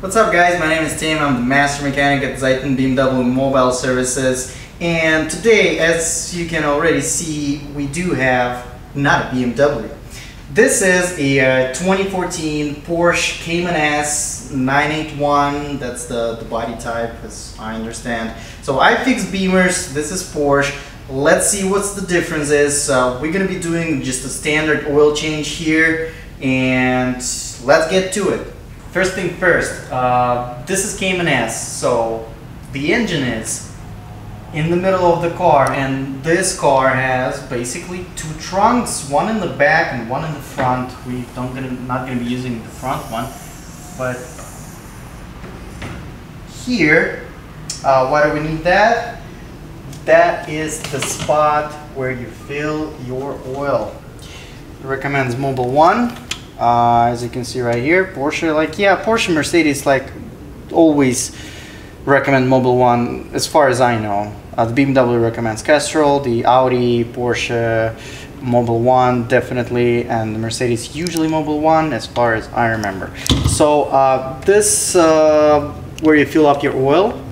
What's up guys, my name is Tim, I'm the Master Mechanic at Zeiten BMW Mobile Services and today as you can already see we do have not a BMW. This is a uh, 2014 Porsche Cayman S 981, that's the, the body type as I understand. So I fix Beamers, this is Porsche. Let's see what's the difference is. Uh, we're gonna be doing just a standard oil change here and let's get to it. First thing first, uh, this is Cayman S, so the engine is in the middle of the car and this car has basically two trunks, one in the back and one in the front. We don't gonna, not gonna be using the front one, but here, uh, why do we need that? That is the spot where you fill your oil. It recommends Mobil 1 uh, as you can see right here Porsche like yeah Porsche Mercedes like always recommend Mobil 1 as far as I know. Uh, the BMW recommends Castrol the Audi Porsche Mobil 1 definitely and the Mercedes usually Mobil 1 as far as I remember. So uh, this uh, where you fill up your oil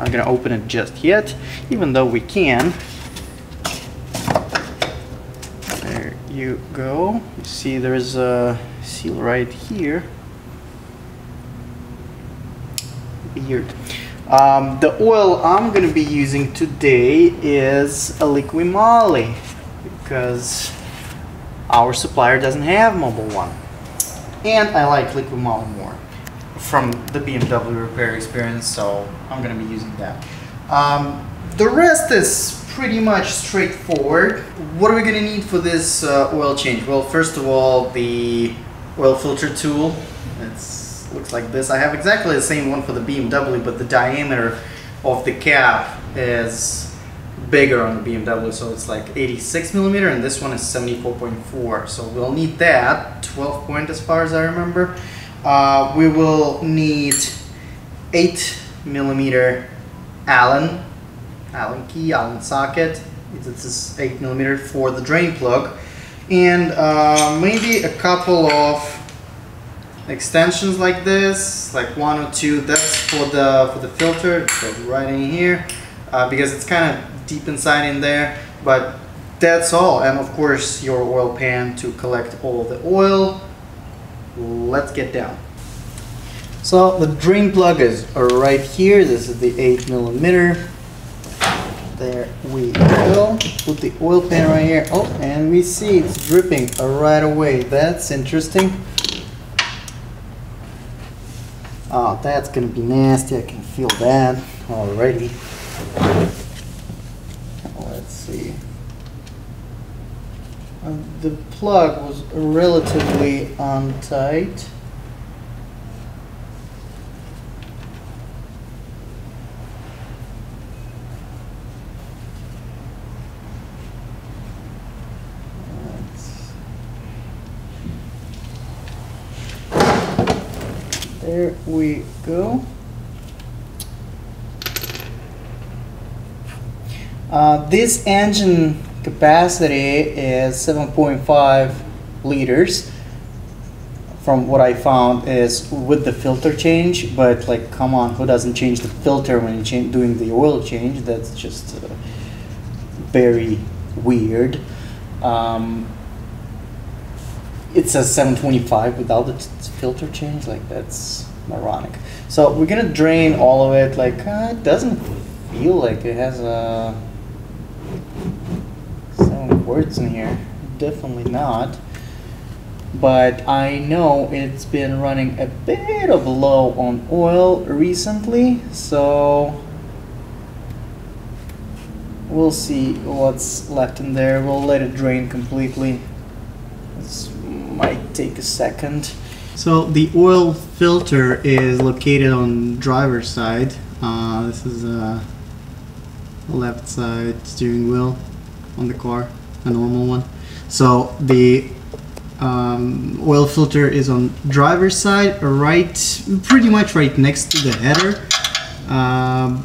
I'm gonna open it just yet even though we can go. You see there's a seal right here. Weird. Um, the oil I'm going to be using today is a Liqui-Moly because our supplier doesn't have Mobil 1. And I like Liqui-Moly more from the BMW repair experience, so I'm going to be using that. Um, the rest is pretty much straightforward. What are we gonna need for this uh, oil change? Well, first of all, the oil filter tool. It looks like this. I have exactly the same one for the BMW, but the diameter of the cap is bigger on the BMW, so it's like 86 millimeter, and this one is 74.4. So we'll need that, 12 point as far as I remember. Uh, we will need 8 millimeter Allen Allen key, Allen socket. This is 8 millimeter for the drain plug. And uh, maybe a couple of extensions like this, like one or two. That's for the for the filter. right in here uh, because it's kind of deep inside in there. But that's all. And of course your oil pan to collect all the oil. Let's get down. So the drain plug is right here. This is the 8 millimeter there we go. Put the oil pan right here. Oh, and we see it's dripping right away. That's interesting. Oh, that's gonna be nasty. I can feel that already. Let's see. Uh, the plug was relatively untight. There we go. Uh, this engine capacity is 7.5 liters. From what I found is with the filter change but like come on who doesn't change the filter when you're doing the oil change? That's just uh, very weird. Um, it says 725 without the filter change like that's moronic so we're gonna drain all of it like uh, it doesn't feel like it has uh, some words in here. Definitely not. But I know it's been running a bit of low on oil recently so we'll see what's left in there. We'll let it drain completely might take a second so the oil filter is located on driver's side. Uh, this is a left side steering wheel on the car, a normal one. So the um, oil filter is on driver's side, right, pretty much right next to the header. Um,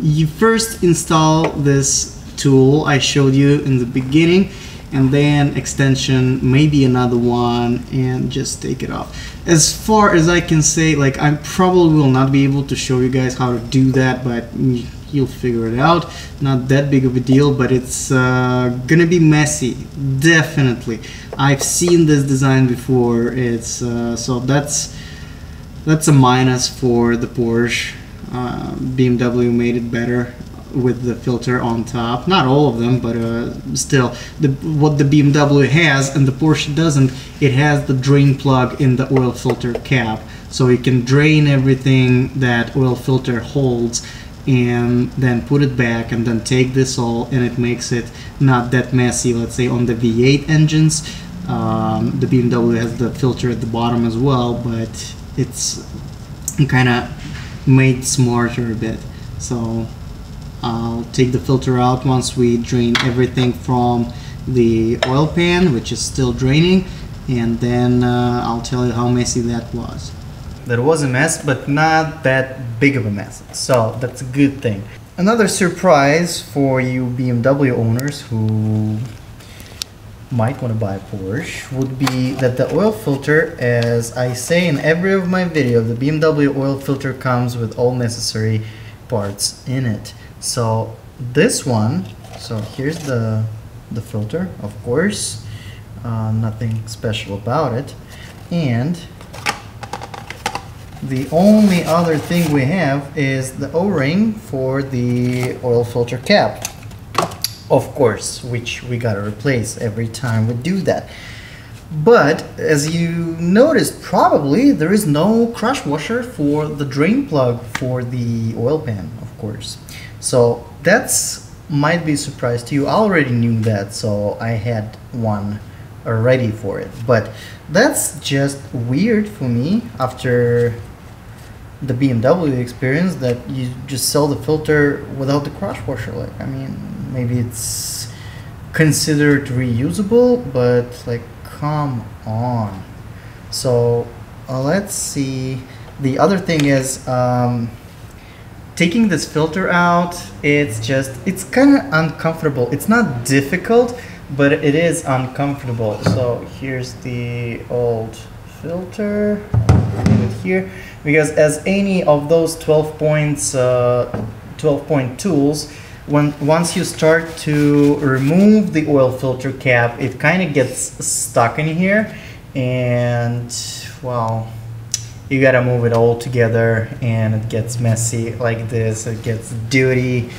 you first install this tool I showed you in the beginning and then extension maybe another one and just take it off. As far as I can say like I probably will not be able to show you guys how to do that but you'll figure it out. Not that big of a deal but it's uh, gonna be messy definitely. I've seen this design before. It's uh, so that's that's a minus for the Porsche. Uh, BMW made it better with the filter on top. Not all of them, but uh, still, the, what the BMW has and the Porsche doesn't, it has the drain plug in the oil filter cap. So you can drain everything that oil filter holds and then put it back and then take this all and it makes it not that messy. Let's say on the V8 engines, um, the BMW has the filter at the bottom as well, but it's kind of made smarter a bit. So I'll take the filter out once we drain everything from the oil pan, which is still draining, and then uh, I'll tell you how messy that was. That was a mess, but not that big of a mess, so that's a good thing. Another surprise for you BMW owners who might want to buy a Porsche would be that the oil filter, as I say in every of my video, the BMW oil filter comes with all necessary parts in it. So this one, so here's the, the filter, of course, uh, nothing special about it. And the only other thing we have is the O-ring for the oil filter cap. Of course, which we gotta replace every time we do that. But as you noticed, probably there is no crush washer for the drain plug for the oil pan, of course. So that's might be a surprise to you. I already knew that, so I had one ready for it. But that's just weird for me after the BMW experience that you just sell the filter without the crush washer. Like, I mean, maybe it's considered reusable, but like, come on. So uh, let's see. The other thing is. Um, taking this filter out, it's just, it's kind of uncomfortable. It's not difficult, but it is uncomfortable. So here's the old filter. Leave it here because as any of those 12 points, uh, 12 point tools, when once you start to remove the oil filter cap, it kind of gets stuck in here, and well you gotta move it all together and it gets messy like this. It gets dirty.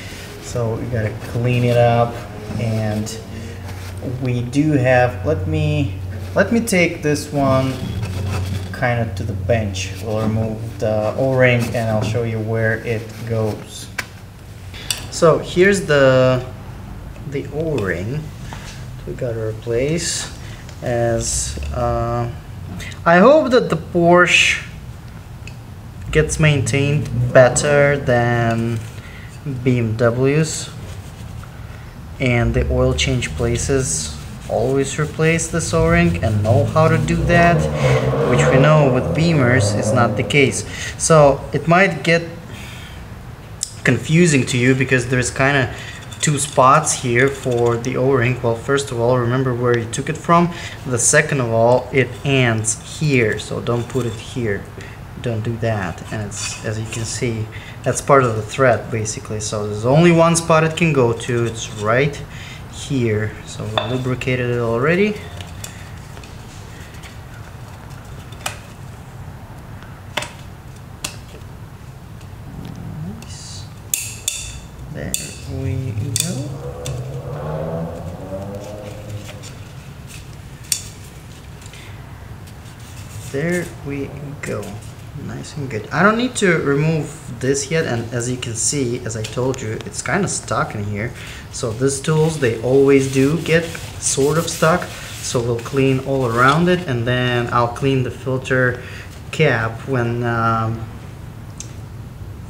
So you gotta clean it up. And we do have let me let me take this one kind of to the bench. We'll remove the o-ring and I'll show you where it goes. So here's the the o-ring we gotta replace as uh, I hope that the Porsche gets maintained better than BMWs and the oil change places always replace the o-ring and know how to do that which we know with beamers is not the case. So it might get confusing to you because there's kind of two spots here for the o-ring. Well first of all remember where you took it from. The second of all it ends here so don't put it here don't do that. And it's as you can see that's part of the thread basically. So there's only one spot it can go to. It's right here. So we lubricated it already nice. there we go there we go and good. I don't need to remove this yet and as you can see as I told you it's kind of stuck in here. So these tools they always do get sort of stuck so we'll clean all around it and then I'll clean the filter cap when um,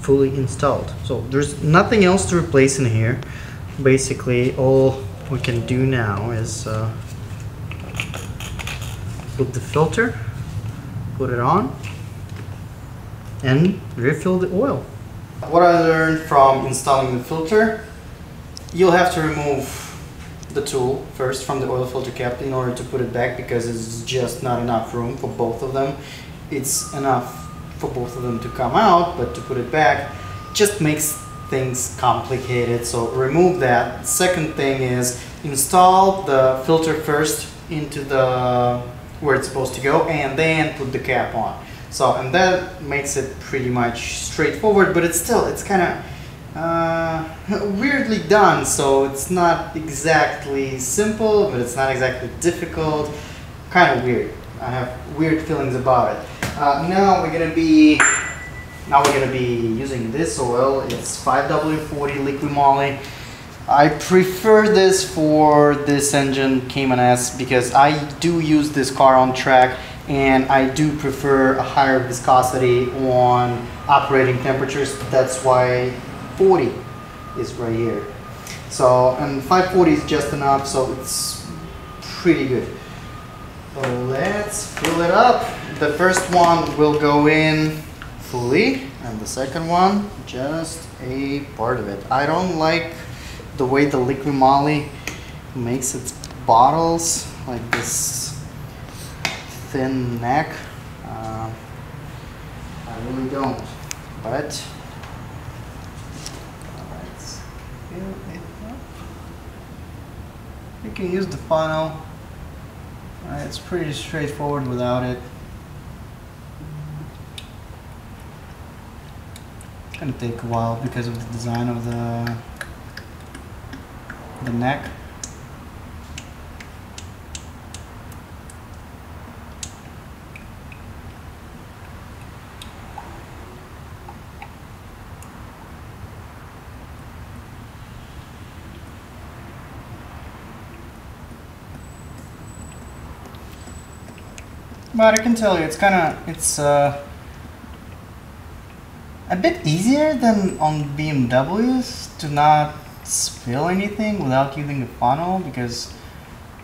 fully installed. So there's nothing else to replace in here. Basically all we can do now is uh, put the filter put it on and refill the oil. What I learned from installing the filter, you'll have to remove the tool first from the oil filter cap in order to put it back because it's just not enough room for both of them. It's enough for both of them to come out, but to put it back just makes things complicated. So remove that. Second thing is install the filter first into the where it's supposed to go and then put the cap on. So and that makes it pretty much straightforward, but it's still it's kind of uh, weirdly done. So it's not exactly simple, but it's not exactly difficult. Kind of weird. I have weird feelings about it. Uh, now we're gonna be now we're gonna be using this oil. It's 5W40 Liqui Moly. I prefer this for this engine Cayman S because I do use this car on track and I do prefer a higher viscosity on operating temperatures. That's why 40 is right here. So, and 540 is just enough, so it's pretty good. So let's fill it up. The first one will go in fully, and the second one, just a part of it. I don't like the way the Liqui Moly makes its bottles, like this thin neck. Uh, I really don't, but. You can use the funnel uh, it's pretty straightforward without it. It's gonna take a while because of the design of the the neck. But I can tell you, it's kind of, it's uh, a bit easier than on BMWs to not spill anything without using a funnel because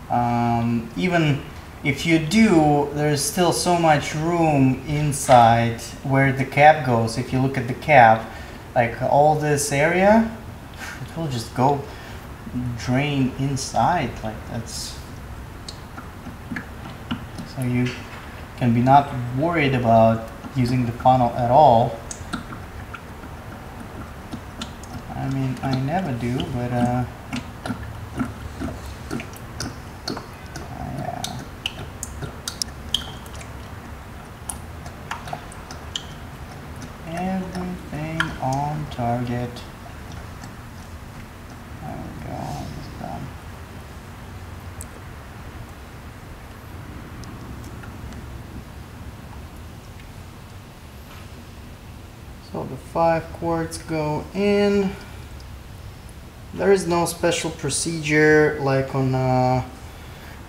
um, even if you do, there's still so much room inside where the cap goes. If you look at the cap, like all this area, it will just go drain inside. Like that's so you can be not worried about using the funnel at all. I mean, I never do, but uh. Everything on target. The five quarts go in. There is no special procedure like on, uh,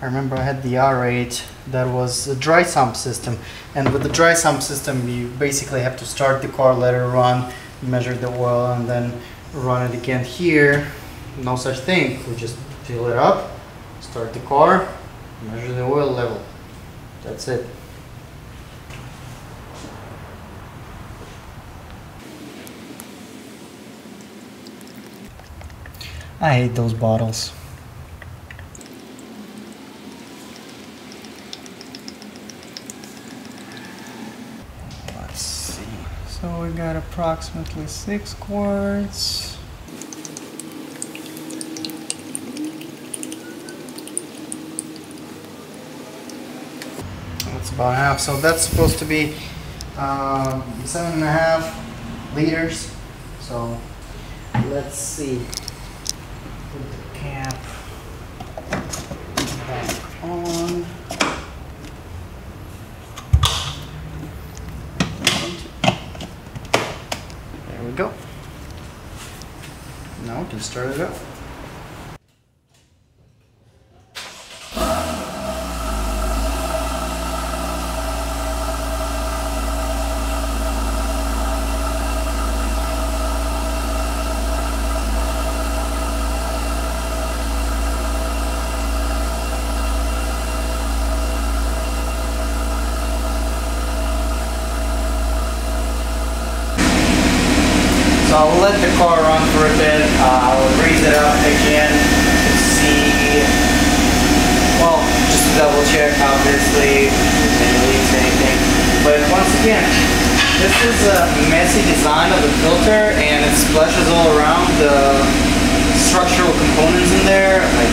I remember I had the R8 that was a dry sump system. And with the dry sump system, you basically have to start the car, let it run, measure the oil, and then run it again here. No such thing. We just fill it up, start the car, measure the oil level. That's it. I hate those bottles. Let's see. So we got approximately six quarts. That's about half. So that's supposed to be um, seven and a half liters. So let's see put the cap back on. There we go. Now we can start it up. Bit. Uh, I'll raise it up again to see well, just to double check, obviously, if it leaks anything. But once again, this is a messy design of the filter and it splashes all around the structural components in there, like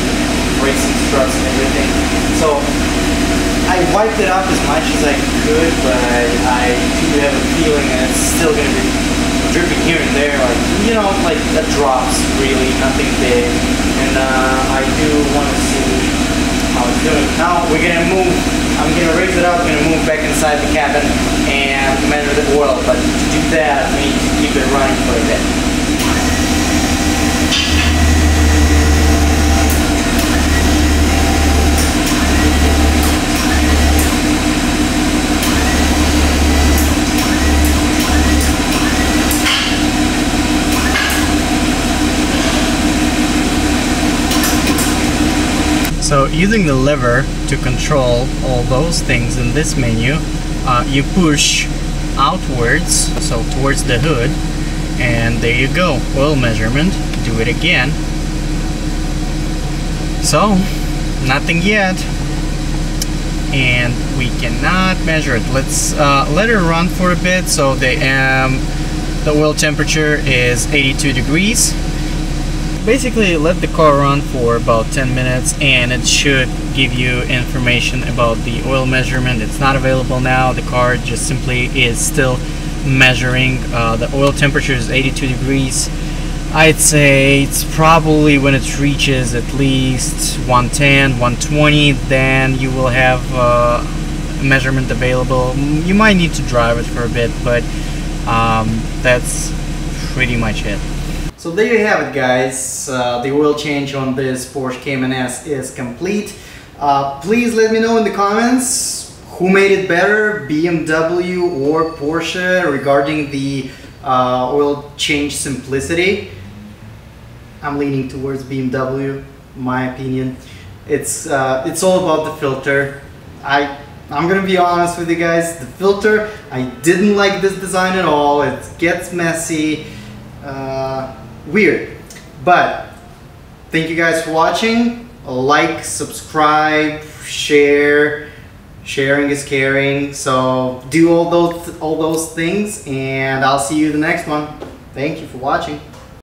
racing struts and everything. So I wiped it up as much as I could, but I do have a feeling that it's still going to be dripping here and there, like, you know, like that drops really, nothing big. And uh, I do want to see how it's doing. Now we're to move, I'm to raise it up, I'm to move back inside the cabin and measure the oil, but to do that, I need to keep it running for a bit. So using the lever to control all those things in this menu, uh, you push outwards, so towards the hood, and there you go, oil measurement, do it again. So, nothing yet, and we cannot measure it. Let's uh, let it run for a bit, so the, um, the oil temperature is 82 degrees, basically let the car run for about 10 minutes and it should give you information about the oil measurement. It's not available now. The car just simply is still measuring uh, the oil temperature is 82 degrees. I'd say it's probably when it reaches at least 110 120 then you will have uh, measurement available. You might need to drive it for a bit but um, that's pretty much it so there you have it guys, uh, the oil change on this Porsche Cayman S is complete. Uh, please let me know in the comments who made it better, BMW or Porsche regarding the uh, oil change simplicity. I'm leaning towards BMW, my opinion. It's, uh, it's all about the filter. I I'm gonna be honest with you guys, the filter, I didn't like this design at all. It gets messy. Uh, weird. But thank you guys for watching. Like, subscribe, share. Sharing is caring. So do all those all those things and I'll see you the next one. Thank you for watching.